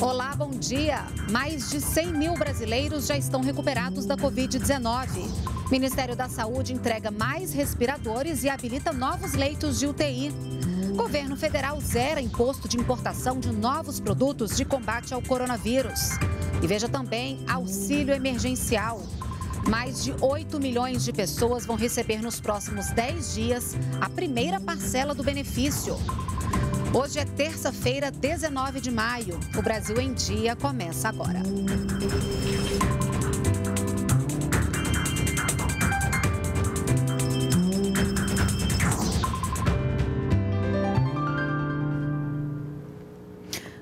Olá, bom dia. Mais de 100 mil brasileiros já estão recuperados da Covid-19. Ministério da Saúde entrega mais respiradores e habilita novos leitos de UTI. Governo federal zera imposto de importação de novos produtos de combate ao coronavírus. E veja também auxílio emergencial. Mais de 8 milhões de pessoas vão receber nos próximos 10 dias a primeira parcela do benefício. Hoje é terça-feira, 19 de maio. O Brasil em Dia começa agora.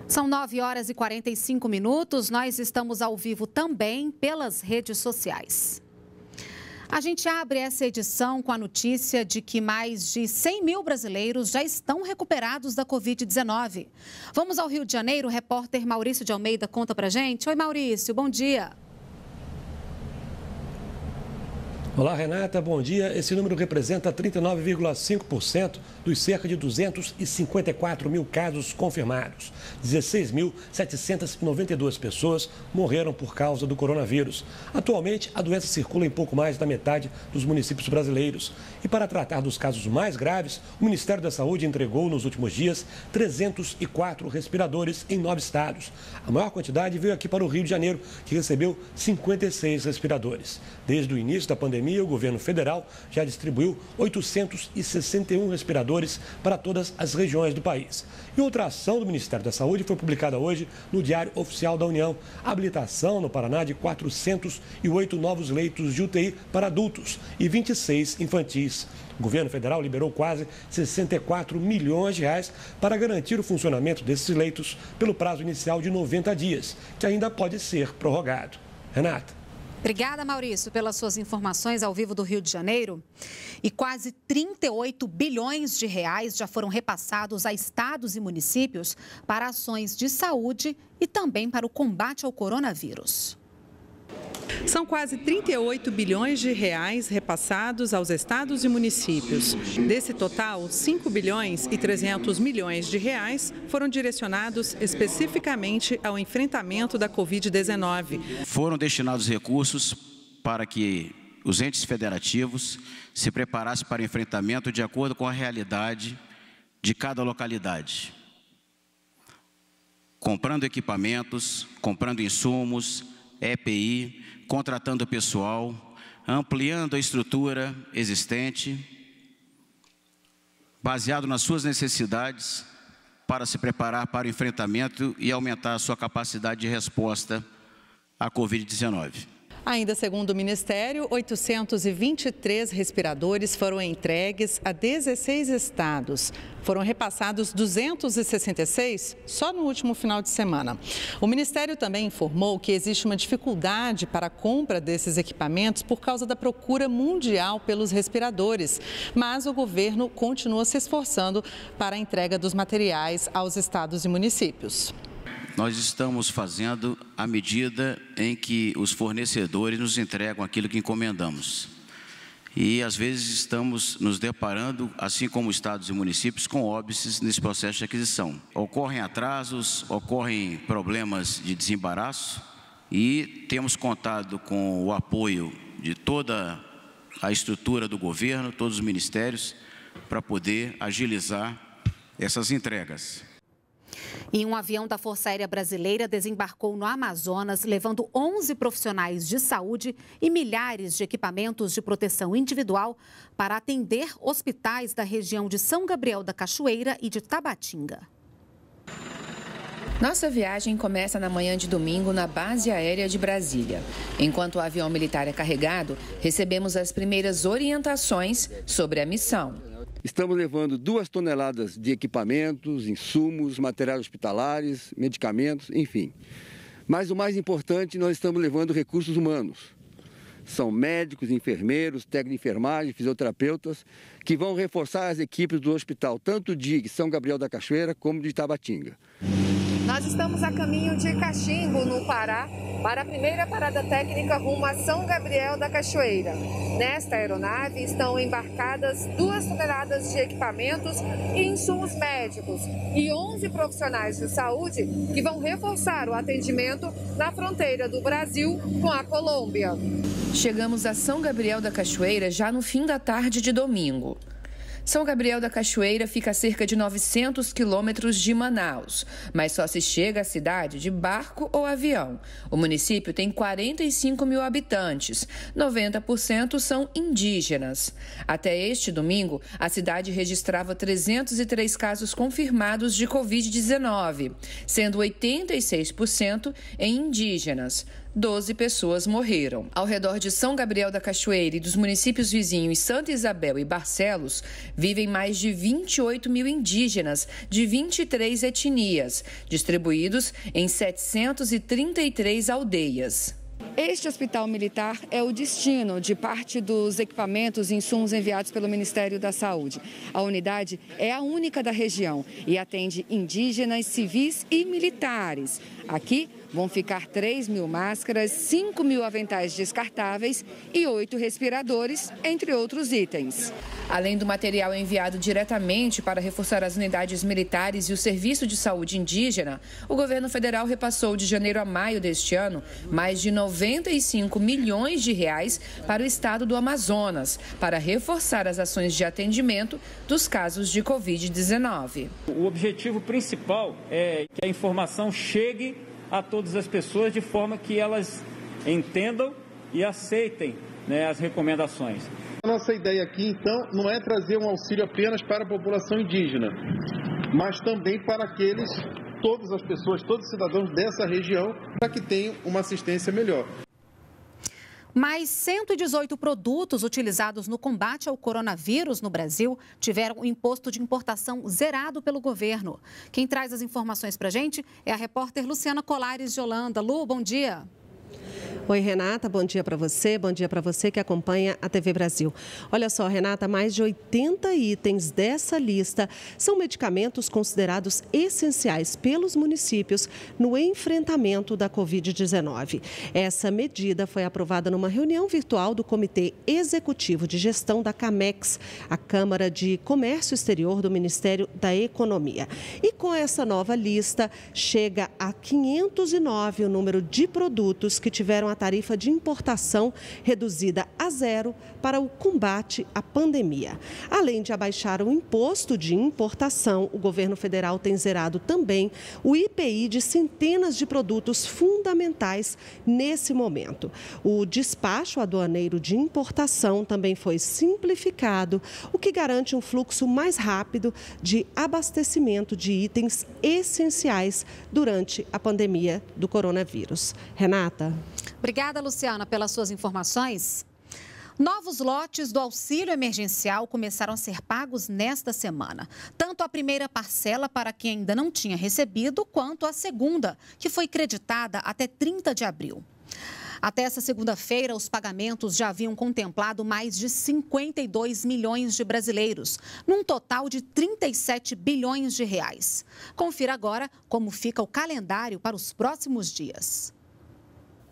São 9 horas e 45 minutos. Nós estamos ao vivo também pelas redes sociais. A gente abre essa edição com a notícia de que mais de 100 mil brasileiros já estão recuperados da Covid-19. Vamos ao Rio de Janeiro, o repórter Maurício de Almeida conta pra gente. Oi, Maurício, bom dia. Olá, Renata, bom dia. Esse número representa 39,5% dos cerca de 254 mil casos confirmados. 16.792 pessoas morreram por causa do coronavírus. Atualmente, a doença circula em pouco mais da metade dos municípios brasileiros. E para tratar dos casos mais graves, o Ministério da Saúde entregou nos últimos dias 304 respiradores em nove estados. A maior quantidade veio aqui para o Rio de Janeiro, que recebeu 56 respiradores. Desde o início da pandemia, pandemia, o governo federal já distribuiu 861 respiradores para todas as regiões do país. E outra ação do Ministério da Saúde foi publicada hoje no Diário Oficial da União. Habilitação no Paraná de 408 novos leitos de UTI para adultos e 26 infantis. O governo federal liberou quase 64 milhões de reais para garantir o funcionamento desses leitos pelo prazo inicial de 90 dias, que ainda pode ser prorrogado. Renata. Obrigada, Maurício, pelas suas informações ao vivo do Rio de Janeiro. E quase 38 bilhões de reais já foram repassados a estados e municípios para ações de saúde e também para o combate ao coronavírus. São quase 38 bilhões de reais repassados aos estados e municípios. Desse total, 5 bilhões e 300 milhões de reais foram direcionados especificamente ao enfrentamento da Covid-19. Foram destinados recursos para que os entes federativos se preparassem para o enfrentamento de acordo com a realidade de cada localidade. Comprando equipamentos, comprando insumos, EPI, contratando pessoal, ampliando a estrutura existente, baseado nas suas necessidades, para se preparar para o enfrentamento e aumentar a sua capacidade de resposta à Covid-19. Ainda segundo o Ministério, 823 respiradores foram entregues a 16 estados. Foram repassados 266 só no último final de semana. O Ministério também informou que existe uma dificuldade para a compra desses equipamentos por causa da procura mundial pelos respiradores, mas o governo continua se esforçando para a entrega dos materiais aos estados e municípios nós estamos fazendo à medida em que os fornecedores nos entregam aquilo que encomendamos. E às vezes estamos nos deparando, assim como estados e municípios, com óbices nesse processo de aquisição. Ocorrem atrasos, ocorrem problemas de desembaraço e temos contado com o apoio de toda a estrutura do governo, todos os ministérios, para poder agilizar essas entregas. E um avião da Força Aérea Brasileira desembarcou no Amazonas, levando 11 profissionais de saúde e milhares de equipamentos de proteção individual para atender hospitais da região de São Gabriel da Cachoeira e de Tabatinga. Nossa viagem começa na manhã de domingo na base aérea de Brasília. Enquanto o avião militar é carregado, recebemos as primeiras orientações sobre a missão. Estamos levando duas toneladas de equipamentos, insumos, materiais hospitalares, medicamentos, enfim. Mas o mais importante, nós estamos levando recursos humanos. São médicos, enfermeiros, técnicos de enfermagem, fisioterapeutas, que vão reforçar as equipes do hospital, tanto de São Gabriel da Cachoeira como de Tabatinga. Nós estamos a caminho de Caximbo, no Pará, para a primeira parada técnica rumo a São Gabriel da Cachoeira. Nesta aeronave estão embarcadas duas toneladas de equipamentos e insumos médicos e 11 profissionais de saúde que vão reforçar o atendimento na fronteira do Brasil com a Colômbia. Chegamos a São Gabriel da Cachoeira já no fim da tarde de domingo. São Gabriel da Cachoeira fica a cerca de 900 quilômetros de Manaus, mas só se chega à cidade de barco ou avião. O município tem 45 mil habitantes, 90% são indígenas. Até este domingo, a cidade registrava 303 casos confirmados de Covid-19, sendo 86% em indígenas. 12 pessoas morreram. Ao redor de São Gabriel da Cachoeira e dos municípios vizinhos Santa Isabel e Barcelos, vivem mais de 28 mil indígenas de 23 etnias, distribuídos em 733 aldeias. Este hospital militar é o destino de parte dos equipamentos e insumos enviados pelo Ministério da Saúde. A unidade é a única da região e atende indígenas, civis e militares. Aqui vão ficar 3 mil máscaras, 5 mil aventais descartáveis e 8 respiradores, entre outros itens. Além do material enviado diretamente para reforçar as unidades militares e o Serviço de Saúde Indígena, o governo federal repassou de janeiro a maio deste ano mais de 95 milhões de reais para o estado do Amazonas, para reforçar as ações de atendimento dos casos de Covid-19. O objetivo principal é que a informação chegue a todas as pessoas de forma que elas entendam e aceitem né, as recomendações. A nossa ideia aqui, então, não é trazer um auxílio apenas para a população indígena, mas também para aqueles, todas as pessoas, todos os cidadãos dessa região, para que tenham uma assistência melhor. Mais 118 produtos utilizados no combate ao coronavírus no Brasil tiveram o imposto de importação zerado pelo governo. Quem traz as informações para a gente é a repórter Luciana Colares de Holanda. Lu, bom dia. Oi, Renata, bom dia para você, bom dia para você que acompanha a TV Brasil. Olha só, Renata, mais de 80 itens dessa lista são medicamentos considerados essenciais pelos municípios no enfrentamento da Covid-19. Essa medida foi aprovada numa reunião virtual do Comitê Executivo de Gestão da CAMEX, a Câmara de Comércio Exterior do Ministério da Economia. E com essa nova lista, chega a 509 o número de produtos que tiveram a tarifa de importação reduzida a zero para o combate à pandemia. Além de abaixar o imposto de importação, o governo federal tem zerado também o IPI de centenas de produtos fundamentais nesse momento. O despacho aduaneiro de importação também foi simplificado, o que garante um fluxo mais rápido de abastecimento de itens essenciais durante a pandemia do coronavírus. Renata. Obrigada, Luciana, pelas suas informações. Novos lotes do auxílio emergencial começaram a ser pagos nesta semana. Tanto a primeira parcela para quem ainda não tinha recebido, quanto a segunda, que foi creditada até 30 de abril. Até essa segunda-feira, os pagamentos já haviam contemplado mais de 52 milhões de brasileiros, num total de 37 bilhões de reais. Confira agora como fica o calendário para os próximos dias.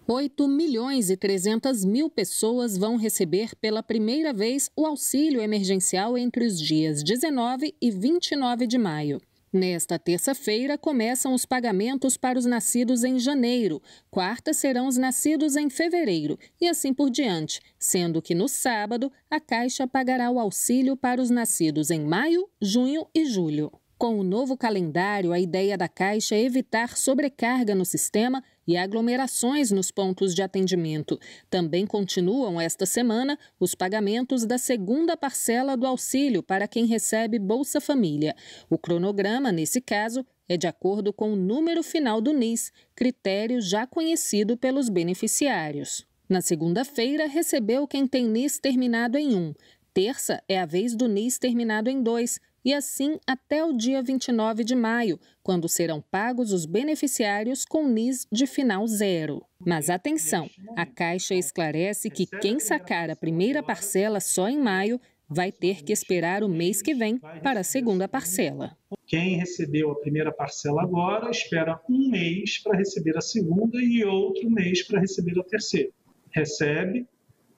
8 milhões e 300 mil pessoas vão receber pela primeira vez o auxílio emergencial entre os dias 19 e 29 de maio. Nesta terça-feira, começam os pagamentos para os nascidos em janeiro, quarta serão os nascidos em fevereiro e assim por diante, sendo que no sábado a Caixa pagará o auxílio para os nascidos em maio, junho e julho. Com o novo calendário, a ideia da Caixa é evitar sobrecarga no sistema e aglomerações nos pontos de atendimento. Também continuam esta semana os pagamentos da segunda parcela do auxílio para quem recebe Bolsa Família. O cronograma, nesse caso, é de acordo com o número final do NIS, critério já conhecido pelos beneficiários. Na segunda-feira, recebeu quem tem NIS terminado em 1. Terça é a vez do NIS terminado em 2 e assim até o dia 29 de maio, quando serão pagos os beneficiários com NIS de final zero. Mas atenção, a Caixa esclarece que quem sacar a primeira parcela só em maio vai ter que esperar o mês que vem para a segunda parcela. Quem recebeu a primeira parcela agora espera um mês para receber a segunda e outro mês para receber a terceira. Recebe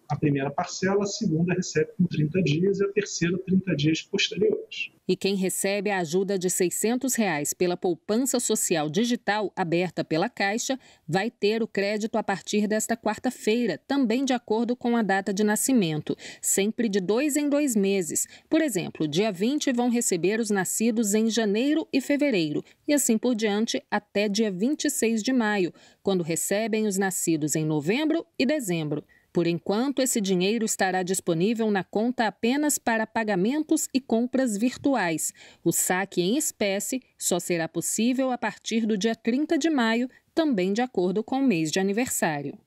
a primeira parcela, a segunda recebe com 30 dias e a terceira 30 dias posteriores. E quem recebe a ajuda de 600 reais pela poupança social digital aberta pela Caixa vai ter o crédito a partir desta quarta-feira, também de acordo com a data de nascimento, sempre de dois em dois meses. Por exemplo, dia 20 vão receber os nascidos em janeiro e fevereiro, e assim por diante até dia 26 de maio, quando recebem os nascidos em novembro e dezembro. Por enquanto, esse dinheiro estará disponível na conta apenas para pagamentos e compras virtuais. O saque em espécie só será possível a partir do dia 30 de maio, também de acordo com o mês de aniversário.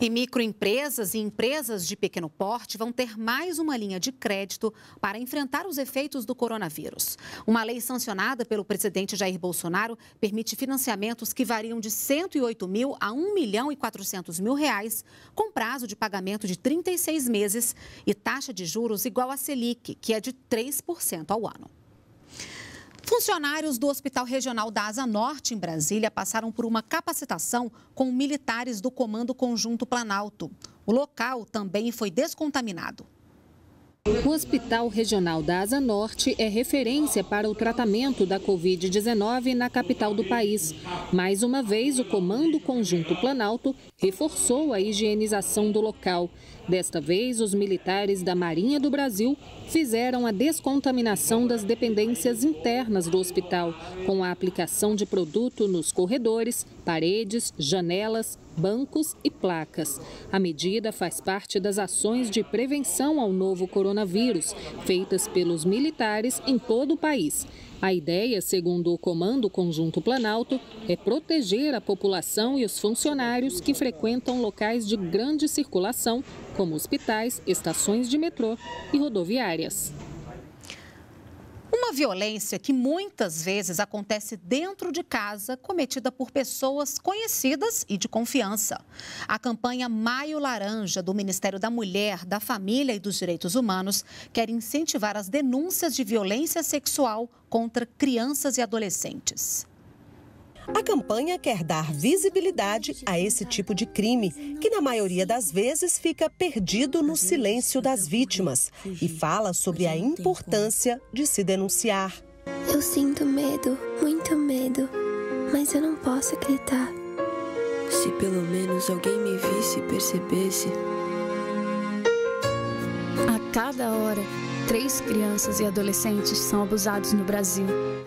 E microempresas e empresas de pequeno porte vão ter mais uma linha de crédito para enfrentar os efeitos do coronavírus. Uma lei sancionada pelo presidente Jair Bolsonaro permite financiamentos que variam de 108 mil a 1 milhão e 400 mil reais, com prazo de pagamento de 36 meses e taxa de juros igual à Selic, que é de 3% ao ano. Funcionários do Hospital Regional da Asa Norte, em Brasília, passaram por uma capacitação com militares do Comando Conjunto Planalto. O local também foi descontaminado. O Hospital Regional da Asa Norte é referência para o tratamento da Covid-19 na capital do país. Mais uma vez, o Comando Conjunto Planalto reforçou a higienização do local. Desta vez, os militares da Marinha do Brasil fizeram a descontaminação das dependências internas do hospital, com a aplicação de produto nos corredores, paredes, janelas, bancos e placas. A medida faz parte das ações de prevenção ao novo coronavírus, feitas pelos militares em todo o país. A ideia, segundo o Comando Conjunto Planalto, é proteger a população e os funcionários que frequentam locais de grande circulação, como hospitais, estações de metrô e rodoviárias. Uma violência que muitas vezes acontece dentro de casa, cometida por pessoas conhecidas e de confiança. A campanha Maio Laranja, do Ministério da Mulher, da Família e dos Direitos Humanos, quer incentivar as denúncias de violência sexual contra crianças e adolescentes. A campanha quer dar visibilidade a esse tipo de crime, que na maioria das vezes fica perdido no silêncio das vítimas, e fala sobre a importância de se denunciar. Eu sinto medo, muito medo, mas eu não posso gritar. Se pelo menos alguém me visse e percebesse. A cada hora, três crianças e adolescentes são abusados no Brasil.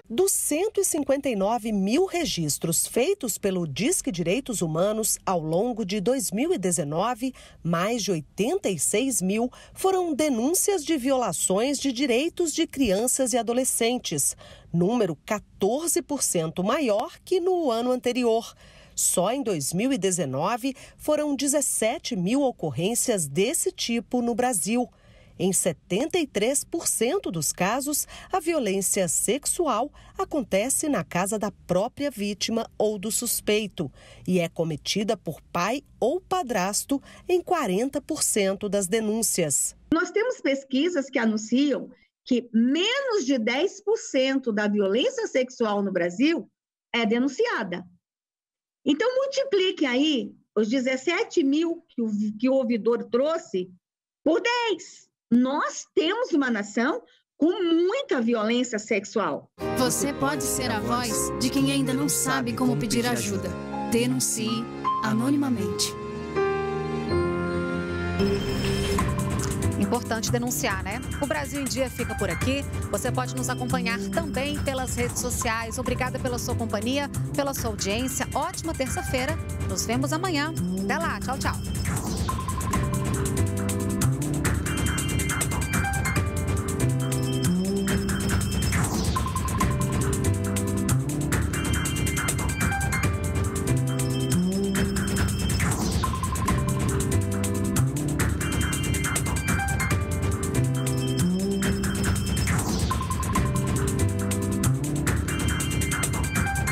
Dos 159 mil registros feitos pelo Disque Direitos Humanos ao longo de 2019, mais de 86 mil foram denúncias de violações de direitos de crianças e adolescentes, número 14% maior que no ano anterior. Só em 2019 foram 17 mil ocorrências desse tipo no Brasil. Em 73% dos casos, a violência sexual acontece na casa da própria vítima ou do suspeito e é cometida por pai ou padrasto em 40% das denúncias. Nós temos pesquisas que anunciam que menos de 10% da violência sexual no Brasil é denunciada. Então, multiplique aí os 17 mil que o, que o ouvidor trouxe por 10 nós temos uma nação com muita violência sexual. Você pode ser a voz de quem ainda não sabe como pedir ajuda. Denuncie anonimamente. Importante denunciar, né? O Brasil em Dia fica por aqui. Você pode nos acompanhar também pelas redes sociais. Obrigada pela sua companhia, pela sua audiência. Ótima terça-feira. Nos vemos amanhã. Até lá. Tchau, tchau.